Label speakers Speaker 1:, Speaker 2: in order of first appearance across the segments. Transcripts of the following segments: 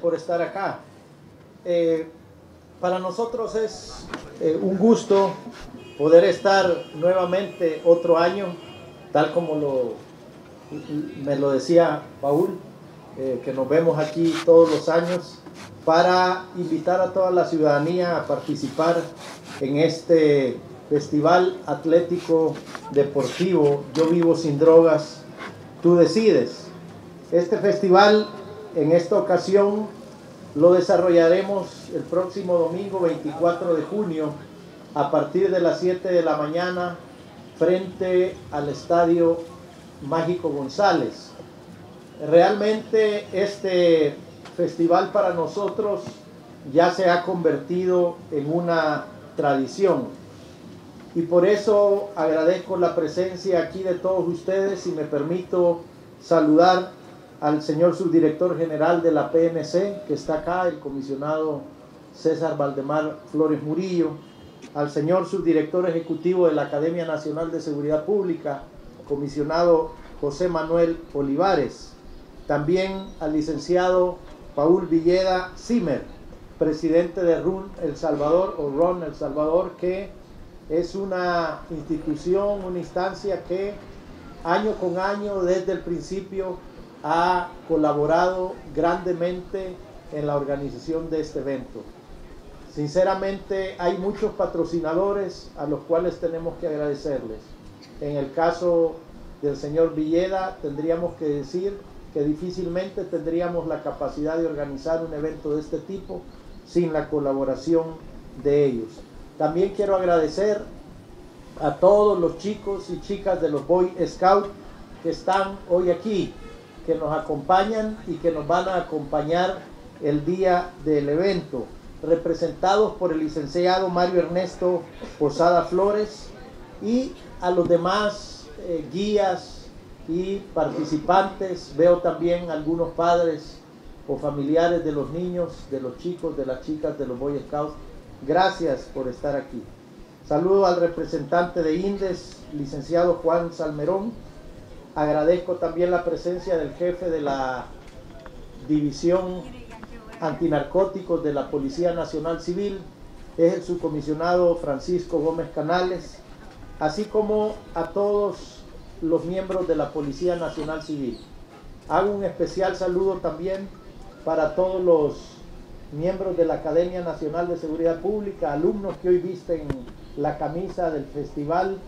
Speaker 1: por estar acá. Eh, para nosotros es eh, un gusto poder estar nuevamente otro año, tal como lo, me lo decía Paul, eh, que nos vemos aquí todos los años, para invitar a toda la ciudadanía a participar en este Festival Atlético Deportivo Yo Vivo Sin Drogas, tú decides. Este festival en esta ocasión lo desarrollaremos el próximo domingo 24 de junio a partir de las 7 de la mañana frente al Estadio Mágico González. Realmente este festival para nosotros ya se ha convertido en una tradición y por eso agradezco la presencia aquí de todos ustedes y me permito saludar al señor subdirector general de la PNC, que está acá, el comisionado César Valdemar Flores Murillo, al señor subdirector ejecutivo de la Academia Nacional de Seguridad Pública, comisionado José Manuel Olivares, también al licenciado Paul Villeda Zimmer, presidente de RUN El Salvador o RON El Salvador, que es una institución, una instancia que año con año desde el principio ha colaborado grandemente en la organización de este evento. Sinceramente hay muchos patrocinadores a los cuales tenemos que agradecerles. En el caso del señor Villeda tendríamos que decir que difícilmente tendríamos la capacidad de organizar un evento de este tipo sin la colaboración de ellos. También quiero agradecer a todos los chicos y chicas de los Boy Scouts que están hoy aquí que nos acompañan y que nos van a acompañar el día del evento, representados por el licenciado Mario Ernesto Posada Flores y a los demás eh, guías y participantes. Veo también algunos padres o familiares de los niños, de los chicos, de las chicas de los Boy Scouts. Gracias por estar aquí. Saludo al representante de INDES, licenciado Juan Salmerón Agradezco también la presencia del jefe de la División Antinarcóticos de la Policía Nacional Civil, es el subcomisionado Francisco Gómez Canales, así como a todos los miembros de la Policía Nacional Civil. Hago un especial saludo también para todos los miembros de la Academia Nacional de Seguridad Pública, alumnos que hoy visten la camisa del festival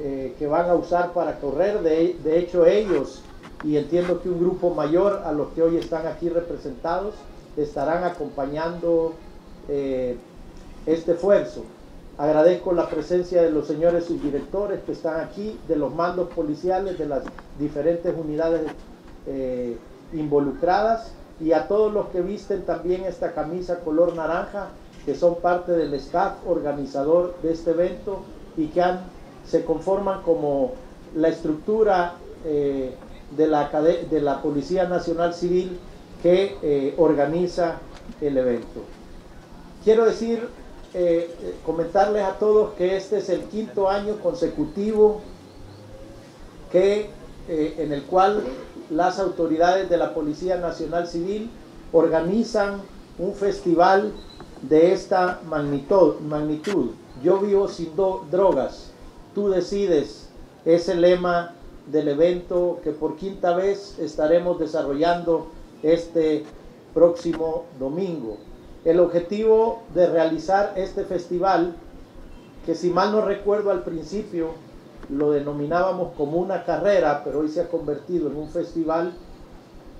Speaker 1: eh, que van a usar para correr. De, de, hecho, ellos, y entiendo que un grupo mayor a los que hoy están aquí representados, estarán acompañando eh, este esfuerzo. Agradezco la presencia de los señores subdirectores que están aquí, de los mandos policiales, de las diferentes unidades eh, involucradas y a todos los que visten también esta camisa color naranja, que son parte del staff organizador de este evento y que han se conforman como la estructura eh, de, la, de la Policía Nacional Civil que eh, organiza el evento. Quiero decir, eh, comentarles a todos que este es el quinto año consecutivo que, en el cual las autoridades de la Policía Nacional Civil organizan un festival de esta magnitud. magnitud. Yo vivo sin drogas tú decides, es el lema del evento que por quinta vez estaremos desarrollando este próximo domingo. El objetivo de realizar este festival, que si mal no recuerdo al principio lo denominábamos como una carrera, pero hoy se ha convertido en un festival,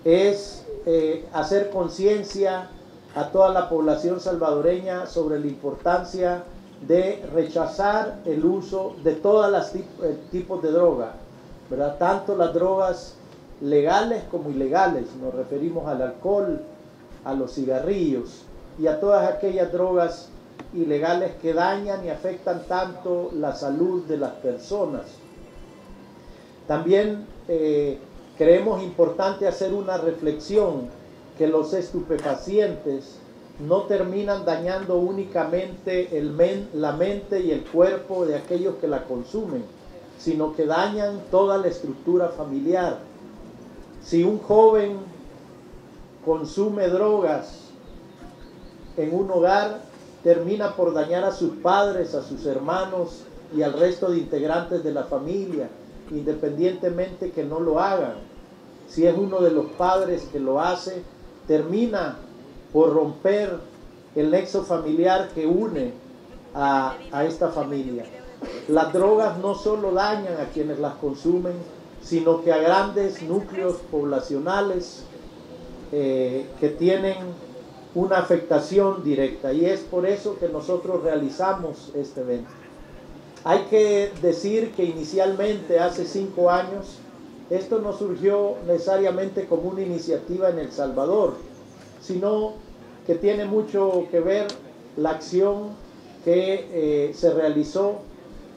Speaker 1: es eh, hacer conciencia a toda la población salvadoreña sobre la importancia de rechazar el uso de todos los eh, tipos de droga, ¿verdad? tanto las drogas legales como ilegales, nos referimos al alcohol, a los cigarrillos y a todas aquellas drogas ilegales que dañan y afectan tanto la salud de las personas. También eh, creemos importante hacer una reflexión que los estupefacientes no terminan dañando únicamente el la mente y el cuerpo de aquellos que la consumen, sino que dañan toda la estructura familiar. Si un joven consume drogas en un hogar, termina por dañar a sus padres, a sus hermanos y al resto de integrantes de la familia, independientemente que no lo hagan. Si es uno de los padres que lo hace, termina por romper el nexo familiar que une a, esta familia. Las drogas no solo dañan a quienes las consumen, sino que a grandes núcleos poblacionales eh, que tienen una afectación directa. Y es por eso que nosotros realizamos este evento. Hay que decir que inicialmente, hace cinco años, esto no surgió necesariamente como una iniciativa en El Salvador, sino que tiene mucho que ver la acción que eh, se realizó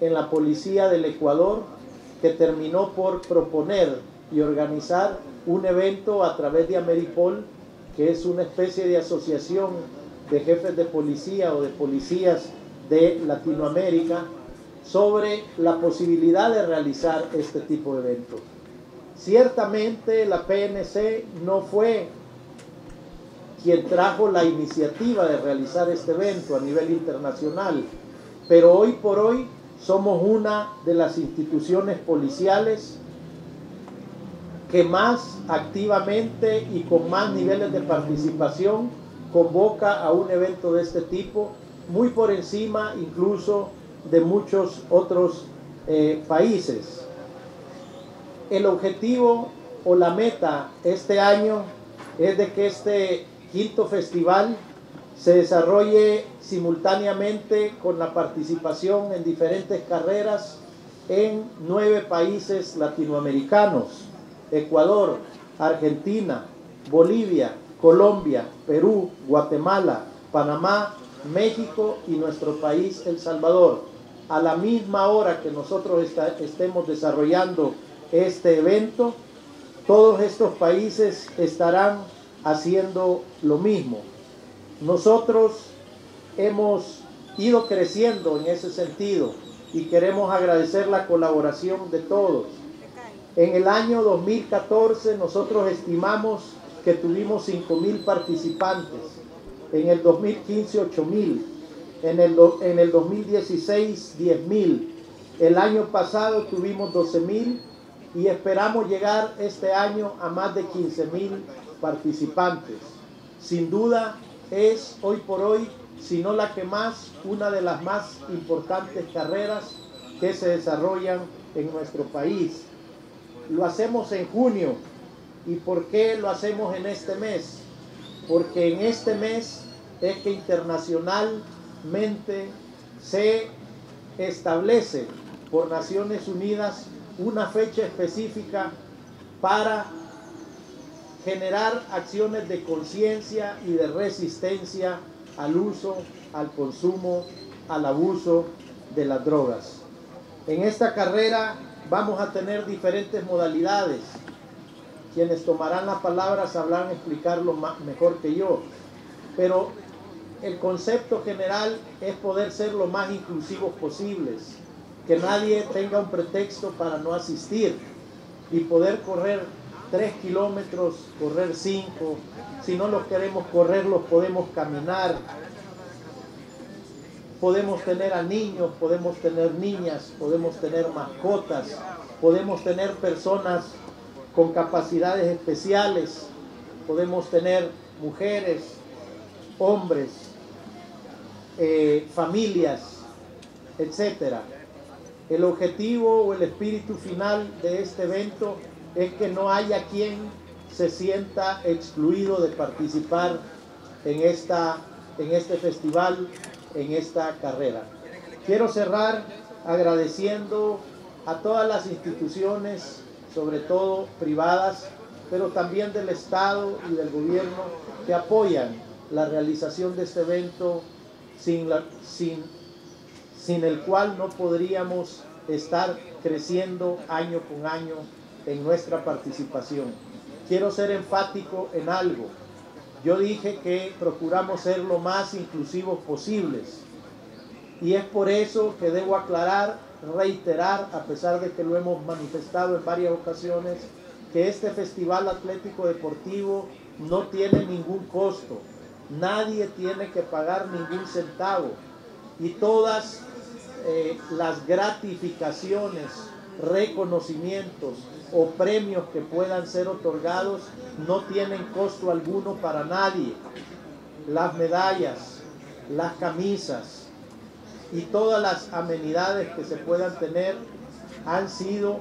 Speaker 1: en la Policía del Ecuador, que terminó por proponer y organizar un evento a través de Ameripol, que es una especie de asociación de jefes de policía o de policías de Latinoamérica, sobre la posibilidad de realizar este tipo de eventos. Ciertamente la PNC no fue quien trajo la iniciativa de realizar este evento a nivel internacional, pero hoy por hoy somos una de las instituciones policiales que más activamente y con más niveles de participación convoca a un evento de este tipo, muy por encima incluso de muchos otros eh, países. El objetivo o la meta este año es de que este quinto festival se desarrolle simultáneamente con la participación en diferentes carreras en nueve países latinoamericanos, Ecuador, Argentina, Bolivia, Colombia, Perú, Guatemala, Panamá, México y nuestro país, El Salvador. A la misma hora que nosotros estemos desarrollando este evento, todos estos países estarán haciendo lo mismo. Nosotros hemos ido creciendo en ese sentido y queremos agradecer la colaboración de todos. En el año 2014 nosotros estimamos que tuvimos 5 mil participantes, en el 2015 8 mil, en el, en el 2016 10 mil, el año pasado tuvimos 12 mil y esperamos llegar este año a más de 15 mil participantes. Sin duda es hoy por hoy, si no la que más, una de las más importantes carreras que se desarrollan en nuestro país. Lo hacemos en junio. ¿Y por qué lo hacemos en este mes? Porque en este mes es que internacionalmente se establece por Naciones Unidas una fecha específica para generar acciones de conciencia y de resistencia al uso, al consumo, al abuso de las drogas. En esta carrera vamos a tener diferentes modalidades. Quienes tomarán la palabra sabrán explicarlo mejor que yo. Pero el concepto general es poder ser lo más inclusivos posibles, que nadie tenga un pretexto para no asistir y poder correr tres kilómetros, correr cinco. Si no los queremos correr, los podemos caminar. Podemos tener a niños, podemos tener niñas, podemos tener mascotas, podemos tener personas con capacidades especiales, podemos tener mujeres, hombres, eh, familias, etc. El objetivo o el espíritu final de este evento es que no haya quien se sienta excluido de participar en, esta, en este festival, en esta carrera. Quiero cerrar agradeciendo a todas las instituciones, sobre todo privadas, pero también del Estado y del gobierno, que apoyan la realización de este evento, sin, sin, sin el cual no podríamos estar creciendo año con año en nuestra participación. Quiero ser enfático en algo. Yo dije que procuramos ser lo más inclusivos posibles. Y es por eso que debo aclarar, reiterar, a pesar de que lo hemos manifestado en varias ocasiones, que este Festival Atlético Deportivo no tiene ningún costo. Nadie tiene que pagar ningún centavo. Y todas eh, las gratificaciones, reconocimientos o premios que puedan ser otorgados no tienen costo alguno para nadie. Las medallas, las camisas y todas las amenidades que se puedan tener han sido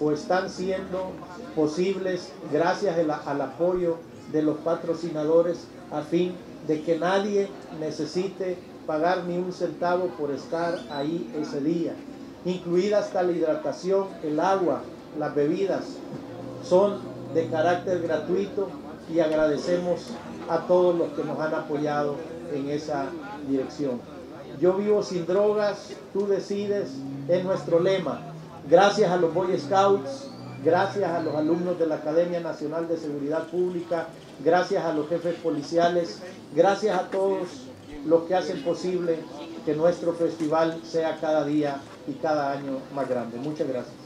Speaker 1: o están siendo posibles gracias al apoyo de los patrocinadores a fin de que nadie necesite pagar ni un centavo por estar ahí ese día, incluida hasta la hidratación, el agua, las bebidas, son de carácter gratuito y agradecemos a todos los que nos han apoyado en esa dirección. Yo vivo sin drogas, tú decides, es nuestro lema. Gracias a los Boy Scouts, gracias a los alumnos de la Academia Nacional de Seguridad Pública, gracias a los jefes policiales, gracias a todos los que hacen posible que nuestro festival sea cada día y cada año más grande. Muchas gracias.